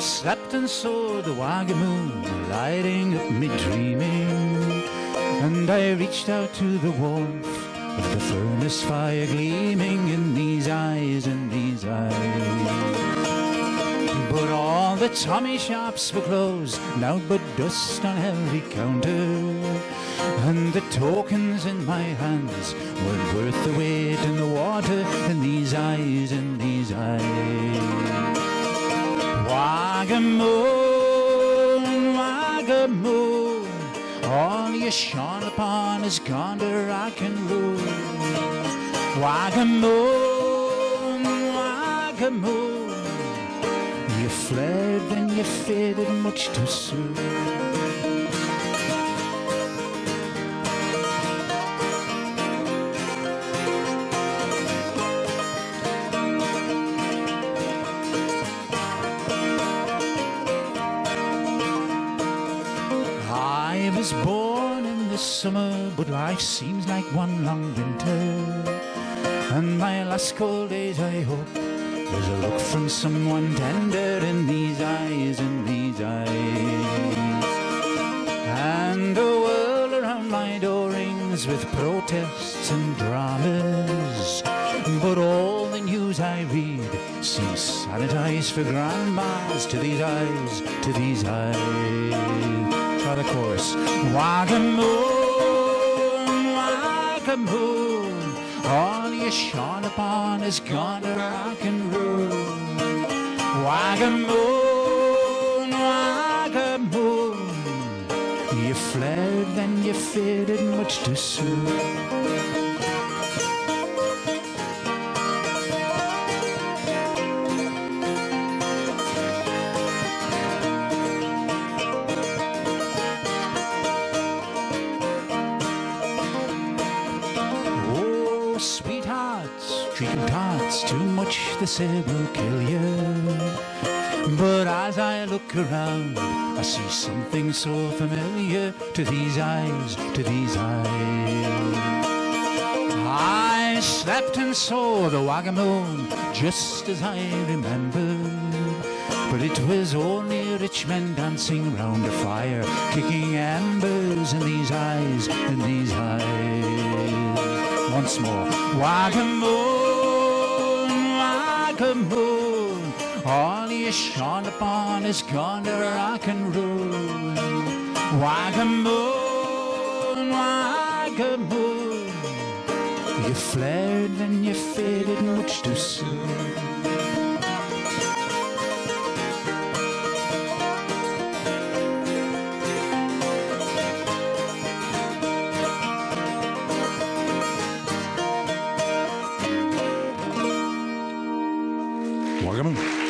slept and saw the Wagga Moon lighting up me dreaming. And I reached out to the warmth of the furnace fire gleaming in these eyes, in these eyes. But all the Tommy shops were closed, now but dust on every counter. And the tokens in my hands weren't worth the weight in the water in these eyes, in these eyes. Wagga Moon, Wagamoon, all you shone upon is gone to rock and roll. Wagamoon, Wagga Moon, you fled and you faded much too soon. Was born in the summer, but life seems like one long winter. And my last cold days, I hope, there's a look from someone tender in these eyes, in these eyes. And the world around my door rings with protests and dramas. But all the news I read seems sanitized for grandmas to these eyes, to these eyes. Try the chorus. Wagga Moon, Wagamoon, all you shone upon is gone to rock and roll. Wagamoon, Wagga Moon, you fled, then you faded much too soon. Drinking too much they say will kill you. But as I look around, I see something so familiar to these eyes, to these eyes. I slept and saw the Wagga Moon just as I remembered. But it was only rich men dancing round a fire, kicking embers in these eyes, in these eyes. Once more, Wagga Moon, Wagga Moon, all you shone upon is gone to rock and roll. Wagga Moon, Wagamoon, you flared and you faded much too soon. Morgen.